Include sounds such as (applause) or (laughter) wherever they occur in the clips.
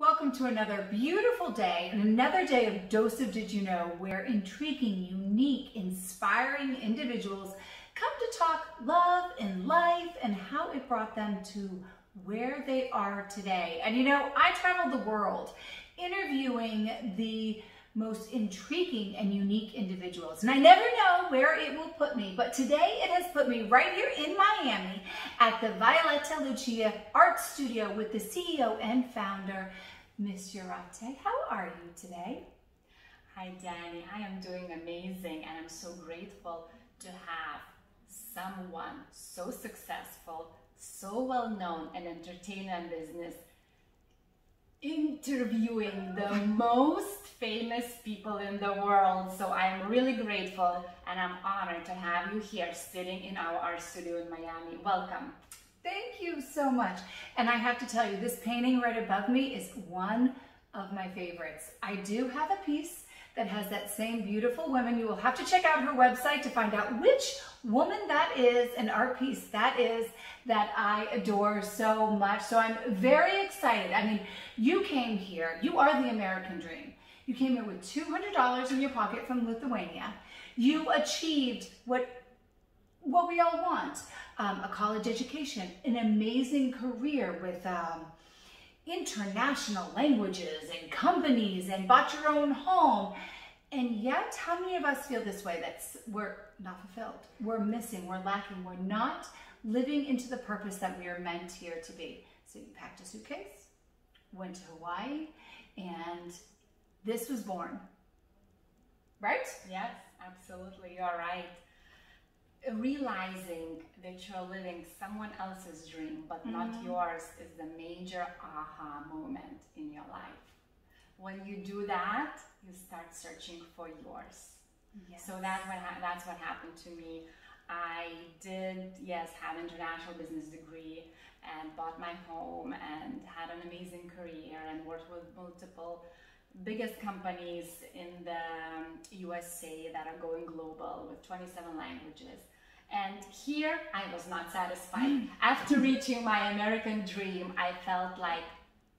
Welcome to another beautiful day and another day of Dose of Did You Know, where intriguing, unique, inspiring individuals come to talk love and life and how it brought them to where they are today. And you know, I traveled the world interviewing the most intriguing and unique individuals. And I never know where it will put me, but today it has put me right here in Miami at the Violeta Lucce Art Studio with the CEO and founder, Miss Jurate. How are you today? Hi, Dani. I am doing amazing and I'm so grateful to have someone so successful, so well known in entertainment business interviewing the (laughs) most famous people in the world. So I'm really grateful and I'm honored to have you here sitting in our art studio in Miami. Welcome. Thank you so much. And I have to tell you, this painting right above me is one of my favorites. I do have a piece that has that same beautiful woman. You will have to check out her website to find out which woman that is, an art piece that is, that I adore so much. So I'm very excited. I mean, you came here, you are the American dream. You came here with $200 in your pocket from Lithuania. You achieved what what we all want, um, a college education, an amazing career with um, international languages and companies and bought your own home. And yet, how many of us feel this way? That's we're not fulfilled. We're missing, we're lacking, we're not living into the purpose that we are meant here to be. So you packed a suitcase, went to Hawaii, and this was born. Right? Yes, absolutely. You're right. Realizing that you're living someone else's dream but mm-hmm. not yours is the major aha moment in your life. When you do that, you start searching for yours. Yes. So that's what ha- that's what happened to me. I did, yes, have international business degree and bought my home and had an amazing career and worked with multiple biggest companies in the USA that are going global with 27 languages. And here I was not satisfied. After reaching my American dream, I felt like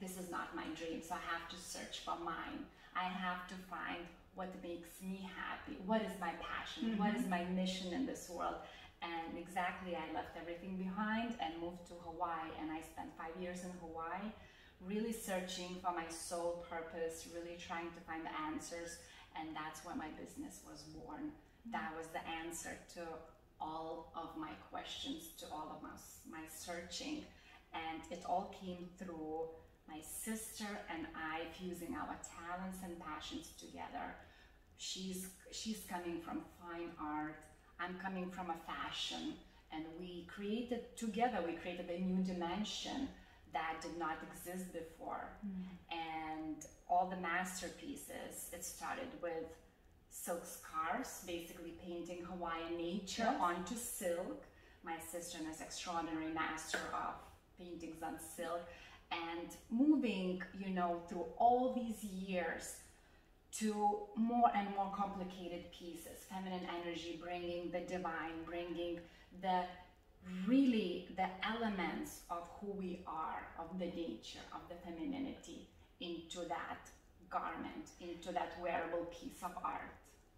this is not my dream, so I have to search for mine. I have to find what makes me happy, what is my passion, mm-hmm. what is my mission in this world. And exactly, I left everything behind and moved to Hawaii, and I spent five years in Hawaii, really searching for my soul purpose, really trying to find the answers, and that's when my business was born. That was the answer to all of my questions, to all of my, my searching, and it all came through my sister and I fusing our talents and passions together. She's, she's coming from fine art, I'm coming from a fashion, and we created together, we created a new dimension that did not exist before. Mm. And all the masterpieces, it started with silk scarves, basically painting Hawaiian nature yes. onto silk. My sister is extraordinary master of paintings on silk and moving, you know, through all these years to more and more complicated pieces, feminine energy, bringing the divine, bringing the really the elements of who we are, of the nature, of the femininity into that garment, into that wearable piece of art.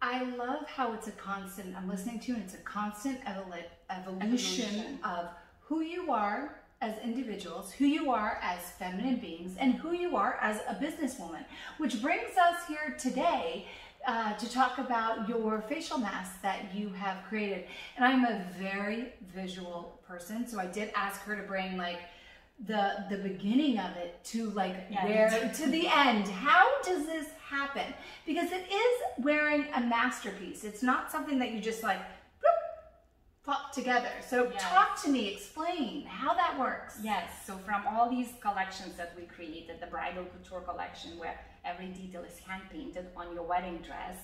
I love how it's a constant, I'm listening to, and it's a constant evolu- evolution, evolution of who you are, as individuals, who you are as feminine beings, and who you are as a businesswoman. Which brings us here today uh, to talk about your facial mask that you have created. And I'm a very visual person, so I did ask her to bring like the the beginning of it to like yeah, where to the end. How does this happen? Because it is wearing a masterpiece. It's not something that you just like pop together. So yes. talk to me, explain how that works. Yes, so from all these collections that we created, the bridal couture collection where every detail is hand painted on your wedding dress,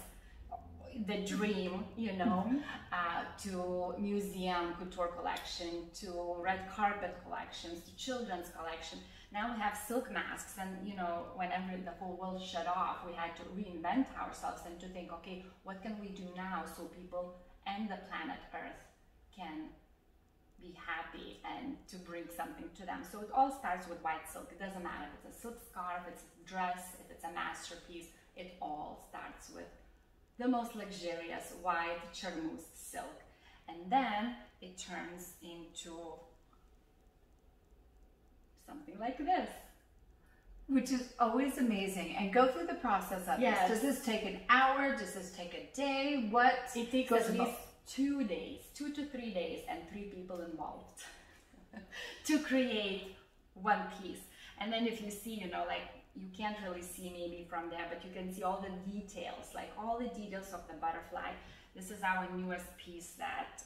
the dream, you know, mm-hmm. uh, to museum couture collection, to red carpet collections, to children's collection. Now we have silk masks, and you know, whenever the whole world shut off, we had to reinvent ourselves and to think, okay, what can we do now so people and the planet Earth can be happy and to bring something to them. So it all starts with white silk. It doesn't matter if it's a silk scarf, it's a dress, if it's a masterpiece, it all starts with the most luxurious white charmeuse silk. And then it turns into something like this. Which is always amazing. And go through the process of Yes. this. Does this take an hour? Does this take a day? What It takes at least two days, two to three days, and three people involved (laughs) to create one piece. And then if you see, you know, like you can't really see maybe from there, but you can see all the details, like all the details of the butterfly. This is our newest piece that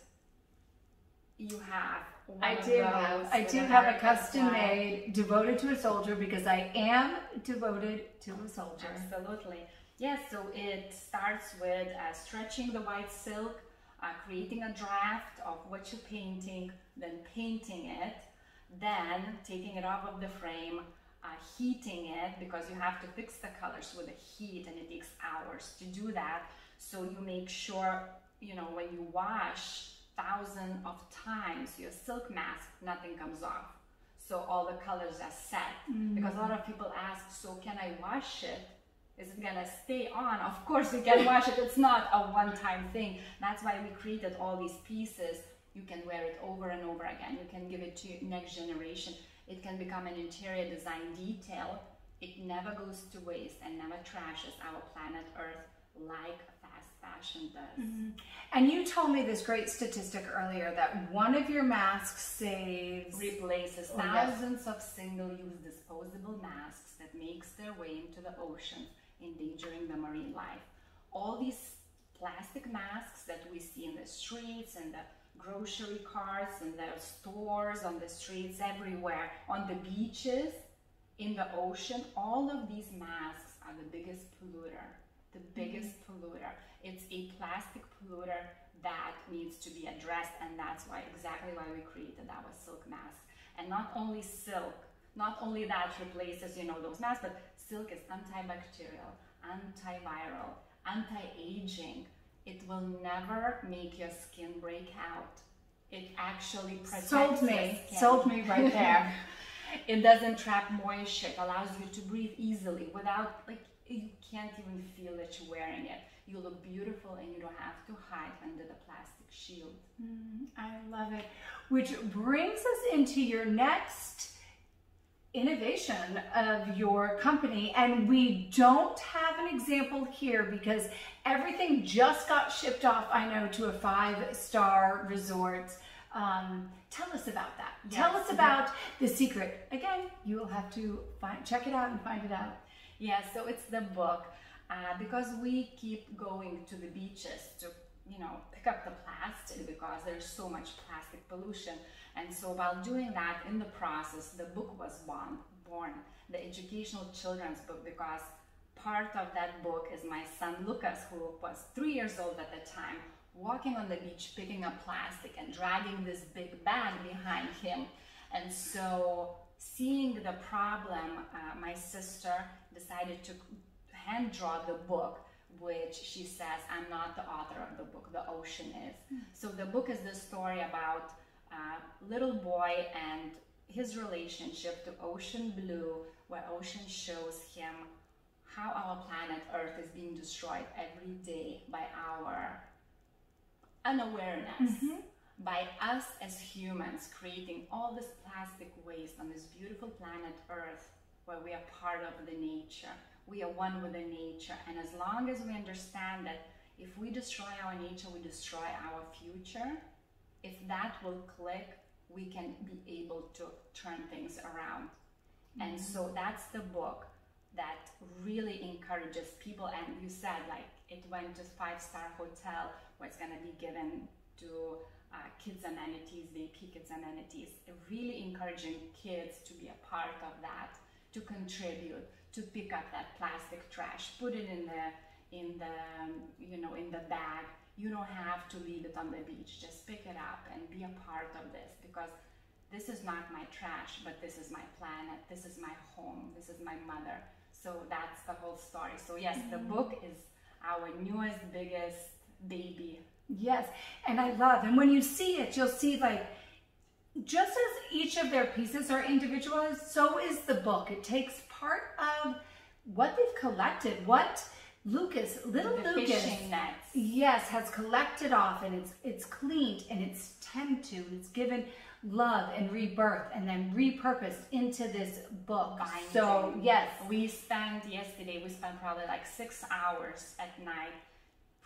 you have. I do have. I do have a custom made devoted to a soldier because I am devoted to a soldier. Absolutely. Yes, so it starts with uh, stretching the white silk, uh, creating a draft of what you're painting, then painting it, then taking it off of the frame, uh, heating it because you have to fix the colors with the heat and it takes hours to do that. So you make sure, you know, when you wash thousand of times your silk mask, nothing comes off. So all the colors are set. Because a lot of people ask, so can I wash it? Is it gonna stay on? Of course you can wash it. It's not a one-time thing. That's why we created all these pieces. You can wear it over and over again. You can give it to next generation. It can become an interior design detail. It never goes to waste and never trashes our planet Earth like fast fashion does. Mm-hmm. And you told me this great statistic earlier that one of your masks saves. replaces thousands of single-use disposable masks that makes their way into the ocean, endangering the marine life. All these plastic masks that we see in the streets and the grocery carts and the stores on the streets everywhere on the beaches in the ocean all of these masks are the biggest polluter the mm-hmm. biggest polluter. It's a plastic polluter that needs to be addressed and that's why exactly why we created our silk mask. And not only silk not only that replaces you know those masks but silk is antibacterial antiviral anti-aging. It will never make your skin break out. It actually protects Sold me. Sold me right there. (laughs) it doesn't trap moisture. It allows you to breathe easily without like you can't even feel that you're wearing it. You look beautiful and you don't have to hide under the plastic shield. Mm-hmm. I love it. Which brings us into your next innovation of your company. And we don't have an example here because everything just got shipped off, I know, to a five star resort. Um, tell us about that. Tell us about the secret. Again, you will have to find, check it out and find it out. Yeah, so it's the book uh, because we keep going to the beaches to, you know, pick up the plastic because there's so much plastic pollution. And so while doing that, in the process, the book was born, born the educational children's book, because part of that book is my son Lucas, who was three years old at the time, walking on the beach, picking up plastic and dragging this big bag behind him. And so, seeing the problem, uh, my sister decided to hand draw the book, which she says, I'm not the author of the book, the ocean is. So, the book is the story about a little boy and his relationship to ocean blue, where ocean shows him how our planet Earth is being destroyed every day by our unawareness mm-hmm. by us as humans creating all this plastic waste on this beautiful planet Earth where we are part of the nature. We are one with the nature. And as long as we understand that if we destroy our nature, we destroy our future, if that will click, we can be able to turn things around. And so that's the book that really encourages people. And you said, like, it went to five star hotel where it's going to be given to uh, kids amenities, VIP kids amenities, really encouraging kids to be a part of that, to contribute, to pick up that plastic trash, put it in the in the you know in the bag. You don't have to leave it on the beach. Just pick it up and be a part of this because this is not my trash, but this is my planet. This is my home. This is my mother. So that's the whole story. So yes, the mm-hmm. book is our newest, biggest baby Yes, and I love, and when you see it, you'll see like just as each of their pieces are individualized, so is the book. It takes part of what they've collected, what Lucas, little the Lucas, yes, has collected off and it's it's cleaned and it's tended to and it's given love and rebirth and then repurposed into this book. Binding. So yes, We spent yesterday, we spent probably like six hours at night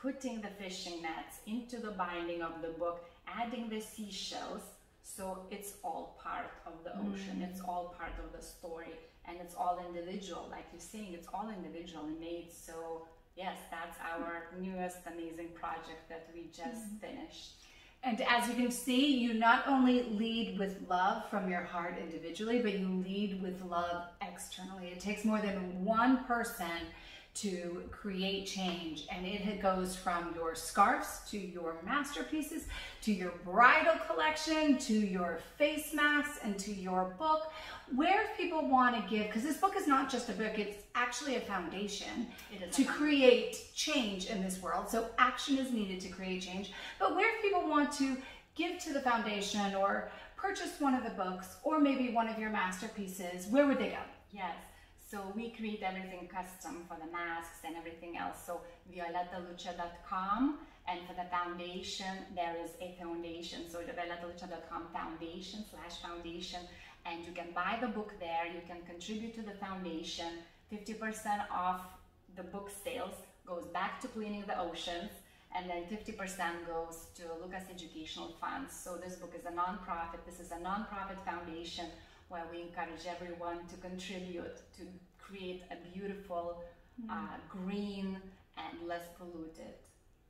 putting the fishing nets into the binding of the book, adding the seashells. So it's all part of the mm. ocean, it's all part of the story, and it's all individual. Like you're saying, it's all individually made. So, yes, that's our newest amazing project that we just mm-hmm. finished. And as you can see, you not only lead with love from your heart individually, but you lead with love externally. It takes more than one person to create change, and it goes from your scarves to your masterpieces to your bridal collection to your face masks and to your book. Where if people want to give, because this book is not just a book, it's actually a foundation It is a to foundation. create change in this world. So action is needed to create change. But where if people want to give to the foundation or purchase one of the books or maybe one of your masterpieces, where would they go? Yes. So we create everything custom for the masks and everything else. So violetalucce.com and for the foundation, there is a foundation. So the violetalucce.com foundation slash foundation. And you can buy the book there. You can contribute to the foundation. 50% off the book sales goes back to cleaning the oceans. And then 50% goes to Lucas Educational Funds. So this book is a nonprofit. This is a nonprofit foundation where we encourage everyone to contribute to create a beautiful, uh, green, and less polluted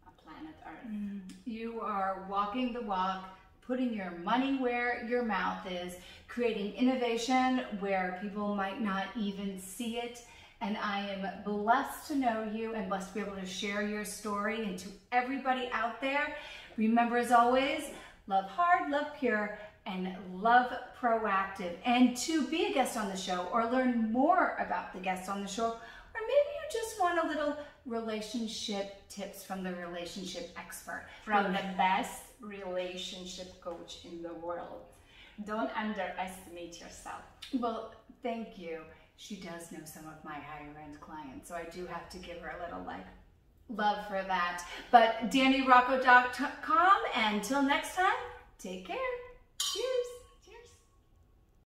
uh, planet Earth. You are walking the walk, putting your money where your mouth is, creating innovation where people might not even see it. And I am blessed to know you and blessed to be able to share your story. And to everybody out there, remember as always, love hard, love pure, and love proactive. And to be a guest on the show or learn more about the guests on the show, or maybe you just want a little relationship tips from the relationship expert. From the best relationship coach in the world. Don't underestimate yourself. Well, thank you. She does know some of my higher end clients, so I do have to give her a little like love for that. But DaniRocco.com, and until next time, take care. Cheers.